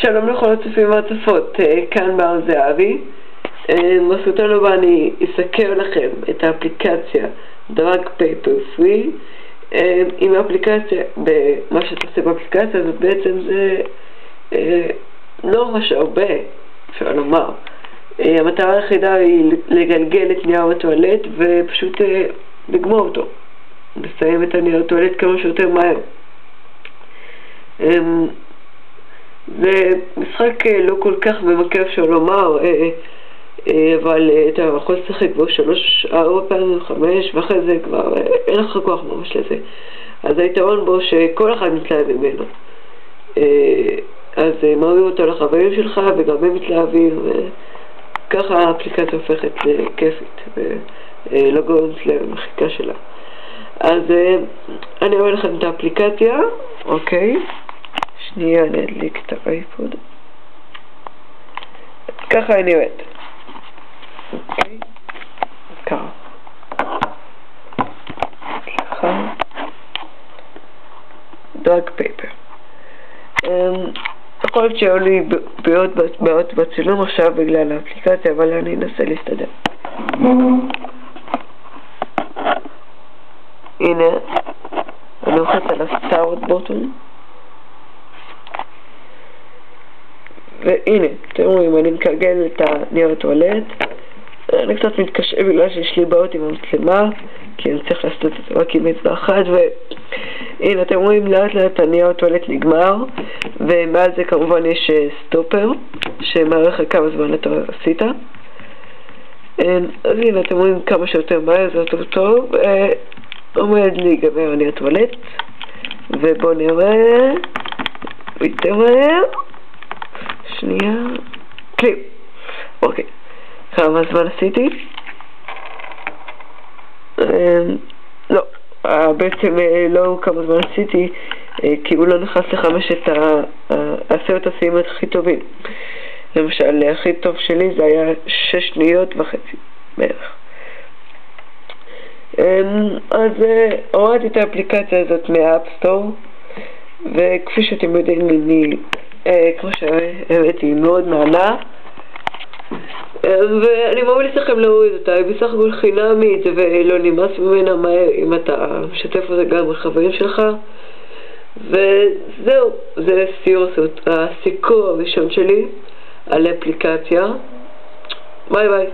שלום לכל הצופים והצופות, אה, כאן בר זהבי. אה, בסרטון הבא אני אסקר לכם את האפליקציה דרג פייפר פרי. עם האפליקציה, מה שאתה עושה באפליקציה הזאת בעצם זה אה, לא ממש הרבה, אפשר לומר. המטרה היחידה היא לגלגל את נייר הטואלט ופשוט לגמור אותו. לסיים את הנייר הטואלט כמה שיותר מהר. זה משחק אה, לא כל כך ממכר אפשר לומר, אה, אה, אבל אתה יכול לשחק בו שלוש, ארבע פעמים, חמש, ואחרי זה כבר אין לך כוח ממש לזה. אז היתרון בו שכל אחד מתלהב ממנו. אז מעביר אותו לחברים שלך וגם הם מתלהבים, וככה האפליקציה הופכת לכיפית ולא גורמת למחיקה שלה. אז אני אראה לכם את האפליקציה, אוקיי? שנייה, אני אדליק את האייפוד. ככה היא נראית. אוקיי? ככה. סליחה. דרג פייפר. יכול להיות שהיו לי בעיות בצילום עכשיו בגלל האפליקציה, אבל אני אנסה להסתדר. הנה, אני לוחץ על הסטארט בוטון. והנה, אתם רואים, אני מקלגל את הנייר הטואלט. אני קצת מתקשה בגלל שיש לי בעיות עם המצלמה, כי אני צריך לעשות את זה רק עם אצבע אחת, והנה, אתם רואים לאט לאט הנייר הטואלט נגמר, ומעל זה כמובן יש אה, סטופר, לך כמה זמן אתה עשית. אז הנה, אתם רואים כמה שיותר מהר, זה יותר טוב. עומד להיגמר הנייר הטואלט, ובואו נראה, יותר מהר. שנייה, קליפ. אוקיי, כמה זמן עשיתי? אמ, לא, אה, בעצם אה, לא כמה זמן עשיתי, אה, כי הוא לא נכנס לחמשת העשרת השיאים הכי טובים. למשל, הכי טוב שלי זה היה שש שניות וחצי בערך. אמ, אז הורדתי את האפליקציה הזאת מהאפסטור, וכפי שאתם יודעים, אני כמו שהבאתי, מאוד נהנה. אה, ואני ממליץ לכם להוריד אותה, היא בסך הכל חינמית ולא נמאס ממנה מהר אם אתה משתף אותה גם עם החברים שלך. וזהו, זה סיור, הסיקור הראשון שלי על אפליקציה. ביי ביי.